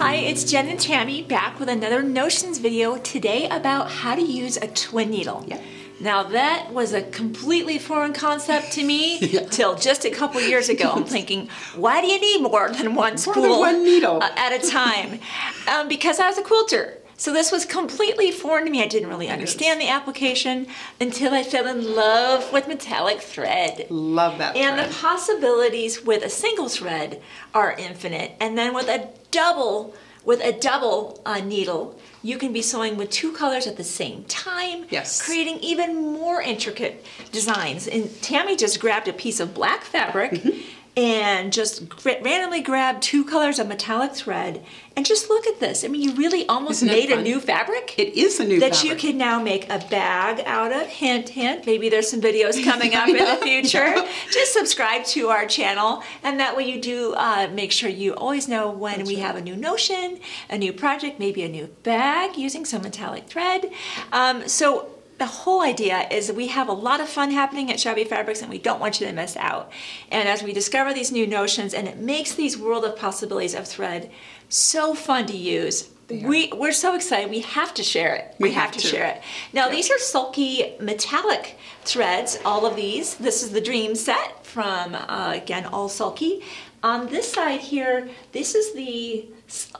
Hi, it's Jen and Tammy back with another Notions video today about how to use a twin needle. Yep. Now that was a completely foreign concept to me Yeah. till just a couple years ago. I'm thinking, why do you need more than one spool one needle. uh, at a time? um, because I was a quilter. So this was completely foreign to me. I didn't really understand the application until I fell in love with metallic thread. Love that And thread. the possibilities with a single thread are infinite. And then with a double, with a double uh, needle, you can be sewing with two colors at the same time, Yes. creating even more intricate designs. And Tammy just grabbed a piece of black fabric Mm-hmm. And just randomly grab two colors of metallic thread. And just look at this. I mean, you really almost Isn't made a new fabric It is a new fabric. that you can now make a bag out of. Hint, hint. Maybe there's some videos coming up in the future. Just subscribe to our channel, and that way you do uh, make sure you always know when we have a new notion, a new project, maybe a new bag using some metallic thread. Um, so. The whole idea is we have a lot of fun happening at Shabby Fabrics and we don't want you to miss out. And as we discover these new notions and it makes these world of possibilities of thread so fun to use, we, we're so excited. We have to share it. We, We have, have to to. share it. Now, these are sulky metallic threads, all of these. This is the Dream set from, uh, again, All Sulky. On this side here, this is the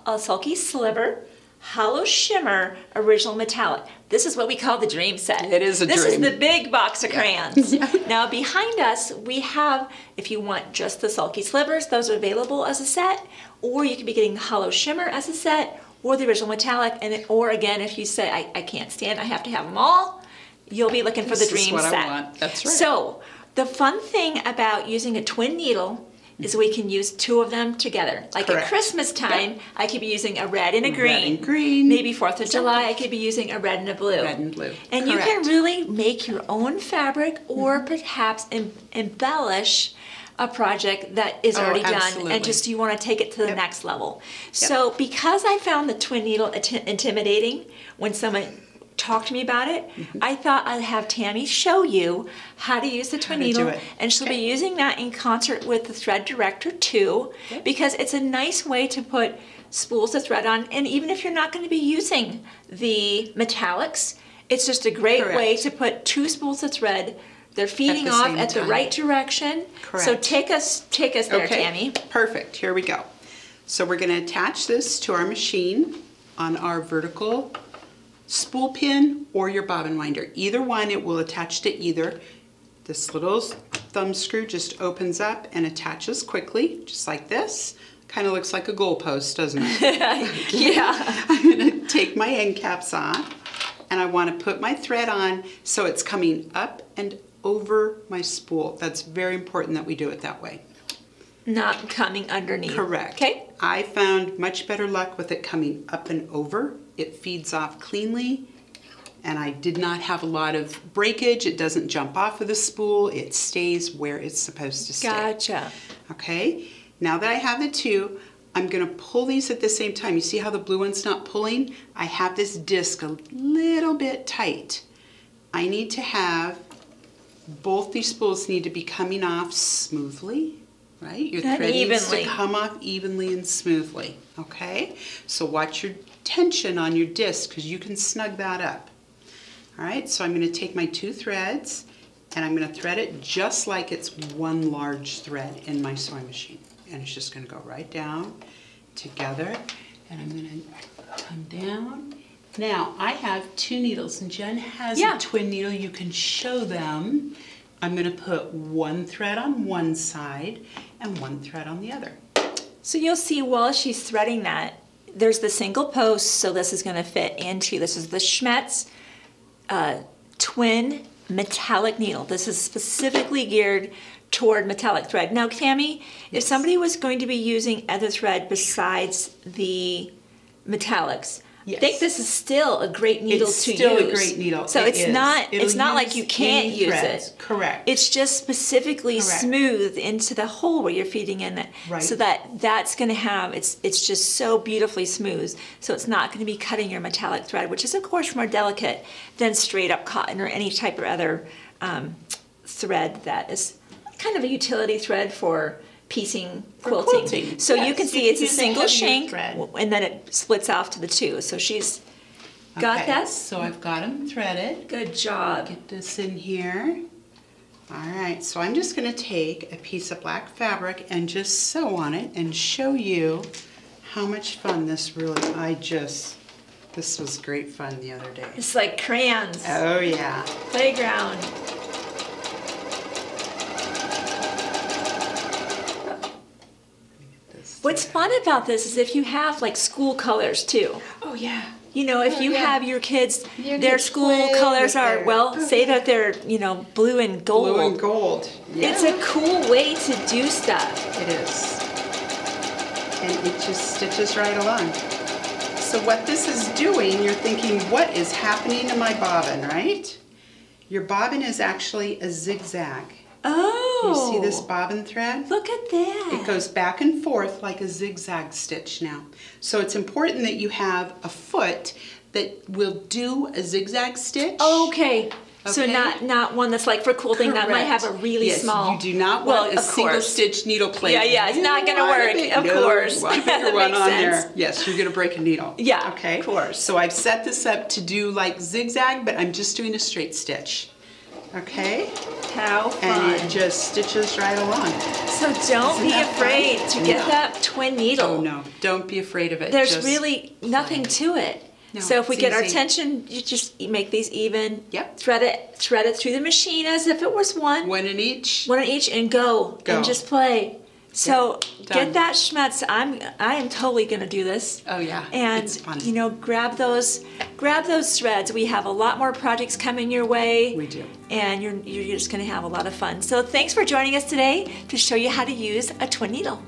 uh, Sulky Sliver Holoshimmer Original Metallic. This is what we call the Dream set. It is a this dream. This is the big box of crayons. now, behind us, we have, if you want just the Sulky Slivers, those are available as a set, or you could be getting the Holoshimmer as a set, or the original metallic, and or again, if you say I, I can't stand, I have to have them all, you'll be looking for This the is dream what I set. want. That's right. So the fun thing about using a twin needle is we can use two of them together. Like at Christmas time, I could be using a red and a green. Red and green. Maybe Fourth of July, I could be using a red and a blue. Red and blue. And you can really make your own fabric or Mm-hmm. perhaps em- embellish a project that is Oh, already done and just you want to take it to the Yep. next level. So because I found the twin needle intimidating when someone talked to me about it, Mm-hmm. I thought I'd have Tammy show you how to use the twin needle and she'll be using that in concert with the Thread Director 2 because it's a nice way to put spools of thread on. And even if you're not going to be using the metallics it's just a great way to put two spools of thread. They're feeding the off at the right direction. Correct. so take us take us there Okay, Tammy. Perfect. Here we go. So we're going to attach this to our machine on our vertical spool pin or your bobbin winder. Either one, it will attach to either. This little thumb screw just opens up and attaches quickly, just like this. Kind of looks like a goalpost, doesn't it? yeah I'm gonna take my end caps off and I wanna put my thread on so it's coming up and over my spool. That's very important that we do it that way. not coming underneath Correct. okay I found much better luck with it coming up and over. It feeds off cleanly and I did not have a lot of breakage. It doesn't jump off of the spool. It stays where it's supposed to stay. gotcha Okay, now that I have the two, I'm gonna pull these at the same time. You see how the blue one's not pulling? I have this disc a little bit tight. I need to have, both these spools need to be coming off smoothly, right? Your thread needs to come off evenly and smoothly, okay? So watch your tension on your disc because you can snug that up. All right, so I'm gonna take my two threads and I'm gonna thread it just like it's one large thread in my sewing machine. And it's just gonna go right down together and I'm gonna come down. Now, I have two needles and Jen has Yeah. a twin needle. You can show them. I'm gonna put one thread on one side and one thread on the other. So you'll see while she's threading that, there's the single post, so this is gonna fit into, this is the Schmetz uh, twin metallic needle. This is specifically geared toward metallic thread. Now, Tammy, if somebody was going to be using other thread besides the metallics, I think this is still a great needle It's to still use. Still a great needle. So It it's is. not It'll it's not like you can't use threads. it. Correct. It's just specifically Correct. smooth into the hole where you're feeding in it. Right. So that that's going to have it's it's just so beautifully smooth. So it's not going to be cutting your metallic thread, which is of course more delicate than straight up cotton or any type of other um, thread that is kind of a utility thread for piecing quilting. quilting, So you can see can it's a a single shank thread. and then it splits off to the two. So she's got Okay, that. So I've got them threaded. Good job. Get this in here. All right, so I'm just gonna take a piece of black fabric and just sew on it and show you how much fun this really, I just, this was great fun the other day. It's like crayons, Oh, yeah. playground. What's fun about this is if you have like school colors too. Oh, yeah. You know, if Oh, you yeah. have your kids, Your their kids school colors are, their- well, oh, say yeah. that they're, you know, blue and gold. Blue and gold. It's a cool way to do stuff. It is. And it just stitches right along. So what this is doing, you're thinking, what is happening to my bobbin, right? Your bobbin is actually a zigzag. Oh. You see this oh. bobbin thread? Look at that. It goes back and forth like a zigzag stitch now. So it's important that you have a foot that will do a zigzag stitch. Okay. Okay. So not not one that's like for quilting that might have a Correct. really yes, small. You do not well, want a single course. stitch needle plate. Yeah, yeah, it's You not gonna work, big- of no, course. You want That bigger one makes on sense. there. Yes, you're gonna break a needle. Yeah, Okay. of course. So I've set this up to do like zigzag, but I'm just doing a straight stitch. Okay? How fun. And it just stitches right along. so don't Isn't be that fun? afraid to get No. that twin needle. Oh no, don't be afraid of it. There's Just really nothing to it. No, so if we get our easy. tension, you just make these even. Yep. Thread it, thread it through the machine as if it was one, one in each. one in each, and go, Go. and just play. So Done. get that schmetz. I'm I am totally gonna do this. Oh yeah, and you know grab those grab those threads we have a lot more projects coming your way We do. and you're, you're just going to have a lot of fun so thanks for joining us today to show you how to use a twin needle